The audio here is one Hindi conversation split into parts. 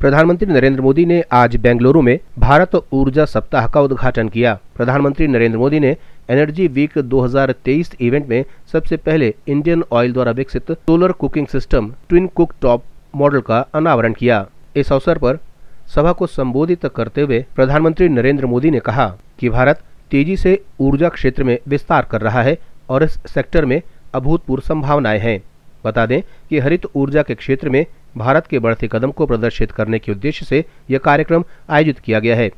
प्रधानमंत्री नरेंद्र मोदी ने आज बेंगलुरु में भारत ऊर्जा सप्ताह का उद्घाटन किया। प्रधानमंत्री नरेंद्र मोदी ने एनर्जी वीक 2023 इवेंट में सबसे पहले इंडियन ऑयल द्वारा विकसित solar cooking system twin cook top model का अनावरण किया। इस अवसर पर सभा को संबोधित करते हुए प्रधानमंत्री नरेंद्र मोदी ने कहा कि भारत तेज़ी से ऊर्जा क्षेत्र में विस्तार कर रहा है और इस सेक्टर में अभूतपूर्व संभावनाएँ हैं। बता दें कि हरित ऊर्जा के क्षेत्र में भारत के बढ़ते कदम को प्रदर्शित करने के उद्देश्य से यह कार्यक्रम आयोजित किया गया है।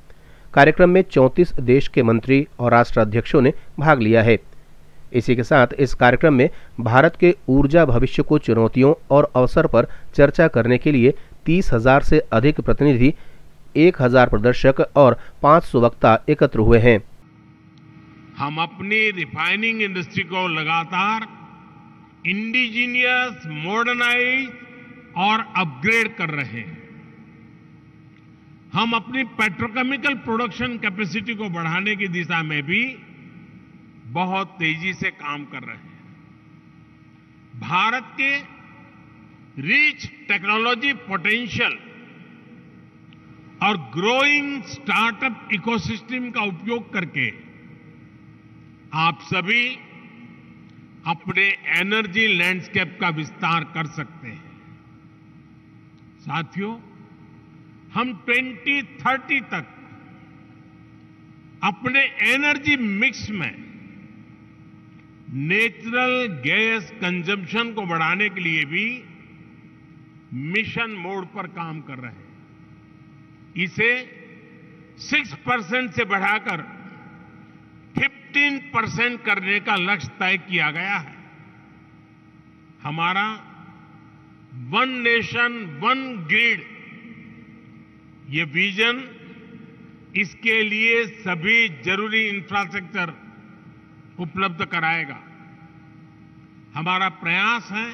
कार्यक्रम में 34 देश के मंत्री और राष्ट्राध्यक्षों ने भाग लिया है। इसी के साथ इस कार्यक्रम में भारत के ऊर्जा भविष्य को चुनौतियों और अवसर पर चर्चा करने के लिए तीस हज़ार से अधिक प्रतिनिधि, एक हज़ार प्रदर्शक और पाँच सौ वक्ता एकत्र हुए हैं। हम अपनी रिफाइनिंग इंडस्ट्री को लगातार इंडिजीनियस मॉडर्नाइज और अपग्रेड कर रहे हैं। हम अपनी पेट्रोकेमिकल प्रोडक्शन कैपेसिटी को बढ़ाने की दिशा में भी बहुत तेज़ी से काम कर रहे हैं। भारत के रिच टेक्नोलॉजी पोटेंशियल और ग्रोइंग स्टार्टअप इकोसिस्टम का उपयोग करके आप सभी अपने एनर्जी लैंडस्केप का विस्तार कर सकते हैं। साथियों, हम 2030 तक अपने एनर्जी मिक्स में नेचुरल गैस कंजम्पशन को बढ़ाने के लिए भी मिशन मोड पर काम कर रहे हैं। इसे 6 परसेंट से बढ़ाकर 15 परसेंट करने का लक्ष्य तय किया गया है। हमारा वन नेशन वन ग्रिड ये विजन इसके लिए सभी ज़रूरी इंफ्रास्ट्रक्चर उपलब्ध कराएगा। हमारा प्रयास है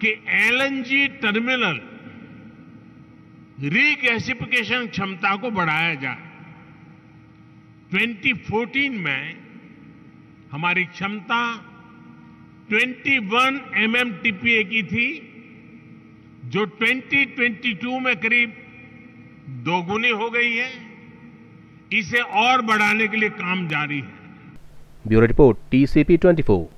कि एलएनजी टर्मिनल रीगैसिफिकेशन क्षमता को बढ़ाया जाए। 2014 में हमारी क्षमता 21 एमएमटीपीए की थी, जो 2022 में करीब दोगुनी हो गई है। इसे और बढ़ाने के लिए काम जारी है। Bureau report, TCP 24